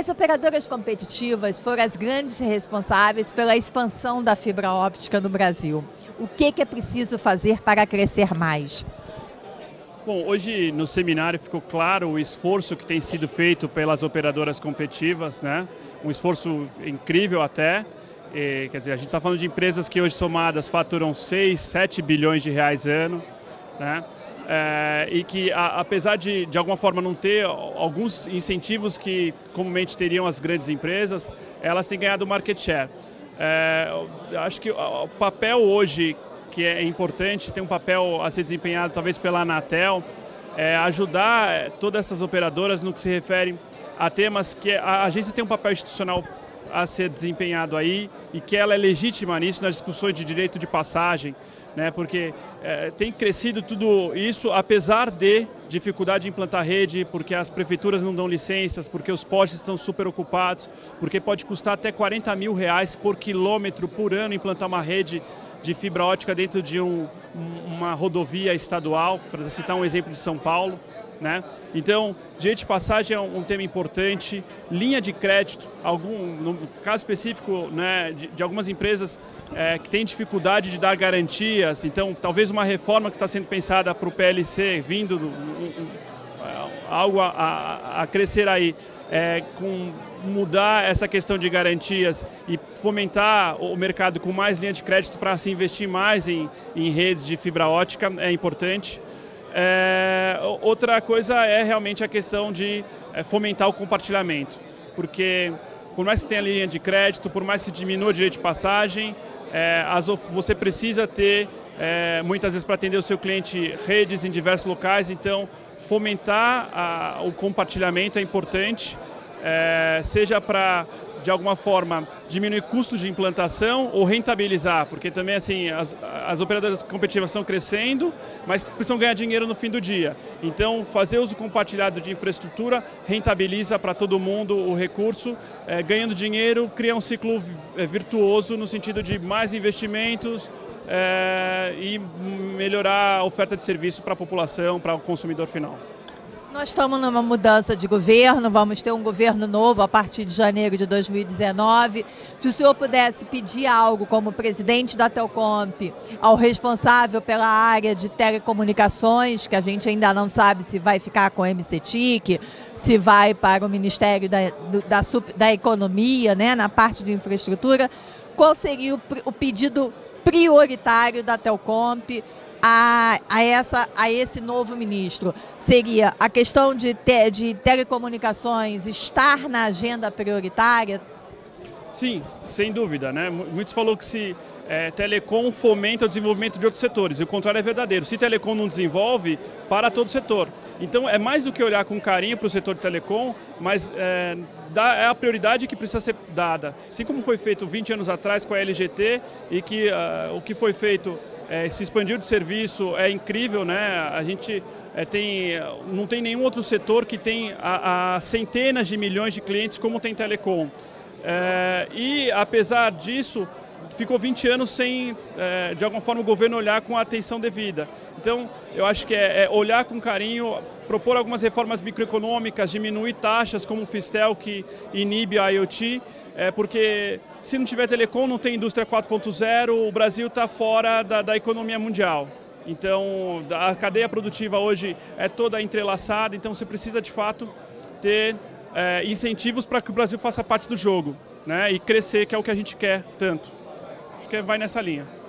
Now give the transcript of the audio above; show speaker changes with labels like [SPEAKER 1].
[SPEAKER 1] As operadoras competitivas foram as grandes responsáveis pela expansão da fibra óptica no Brasil. O que, é preciso fazer para crescer mais?
[SPEAKER 2] Bom, hoje no seminário ficou claro o esforço que tem sido feito pelas operadoras competitivas, né? Um esforço incrível até. E, quer dizer, a gente está falando de empresas que hoje somadas faturam 6, 7 bilhões de reais ano, né? É, e que a, apesar de de alguma forma não ter alguns incentivos que comumente teriam as grandes empresas, elas têm ganhado market share. É, acho que o papel hoje que é importante, tem um papel a ser desempenhado talvez pela Anatel, é ajudar todas essas operadoras no que se refere a temas que a agência tem um papel institucional a ser desempenhado aí e que ela é legítima nisso nas discussões de direito de passagem, né? porque é, tem crescido tudo isso apesar de dificuldade de implantar rede, porque as prefeituras não dão licenças, porque os postes estão super ocupados, porque pode custar até 40 mil reais por quilômetro por ano implantar uma rede de fibra ótica dentro de um, uma rodovia estadual, para citar um exemplo de São Paulo. Né? Então, direito de passagem é um, tema importante, linha de crédito, algum, no caso específico né, de, de algumas empresas é, que têm dificuldade de dar garantias, então talvez uma reforma que está sendo pensada para o PLC, vindo do, um, um, algo a, a, a, crescer aí, é, com mudar essa questão de garantias e fomentar o mercado com mais linha de crédito para se investir mais em, em redes de fibra ótica é importante. É, outra coisa é realmente a questão de é, fomentar o compartilhamento, porque por mais que tenha linha de crédito, por mais que diminua o direito de passagem, é, as, você precisa ter, é, muitas vezes para atender o seu cliente, redes em diversos locais, então fomentar a, o compartilhamento é importante, é, seja para de alguma forma diminuir custos de implantação ou rentabilizar, porque também assim as, as operadoras competitivas estão crescendo, mas precisam ganhar dinheiro no fim do dia. Então fazer uso compartilhado de infraestrutura rentabiliza para todo mundo o recurso, é, ganhando dinheiro cria um ciclo é, virtuoso no sentido de mais investimentos é, e melhorar a oferta de serviço para a população, para o consumidor final.
[SPEAKER 1] Nós estamos numa mudança de governo, vamos ter um governo novo a partir de janeiro de 2019. Se o senhor pudesse pedir algo como presidente da Telcomp ao responsável pela área de telecomunicações, que a gente ainda não sabe se vai ficar com o MCTIC, se vai para o Ministério da, da, da Economia, né, na parte de infraestrutura, qual seria o, o pedido prioritário da Telcomp a, a, essa, a esse novo ministro seria a questão de, te, de telecomunicações estar na agenda prioritária?
[SPEAKER 2] Sim, sem dúvida. Né? Muitos falou que se é, telecom fomenta o desenvolvimento de outros setores, e o contrário é verdadeiro. Se telecom não desenvolve, para todo o setor. Então é mais do que olhar com carinho para o setor de telecom, mas é, dá, é a prioridade que precisa ser dada. Assim como foi feito 20 anos atrás com a LGT e que uh, o que foi feito é, se expandiu de serviço, é incrível, né? A gente é, tem, não tem nenhum outro setor que tem a, a centenas de milhões de clientes como tem Telecom. É, e apesar disso, ficou 20 anos sem, é, de alguma forma, o governo olhar com a atenção devida. Então, eu acho que é, é, olhar com carinho, propor algumas reformas microeconômicas, diminuir taxas como o Fistel que inibe a IoT, é, porque se não tiver telecom, não tem indústria 4.0, o Brasil está fora da, da economia mundial. Então, a cadeia produtiva hoje é toda entrelaçada, então você precisa de fato ter é, incentivos para que o Brasil faça parte do jogo né, e crescer, que é o que a gente quer tanto. Acho que vai nessa linha.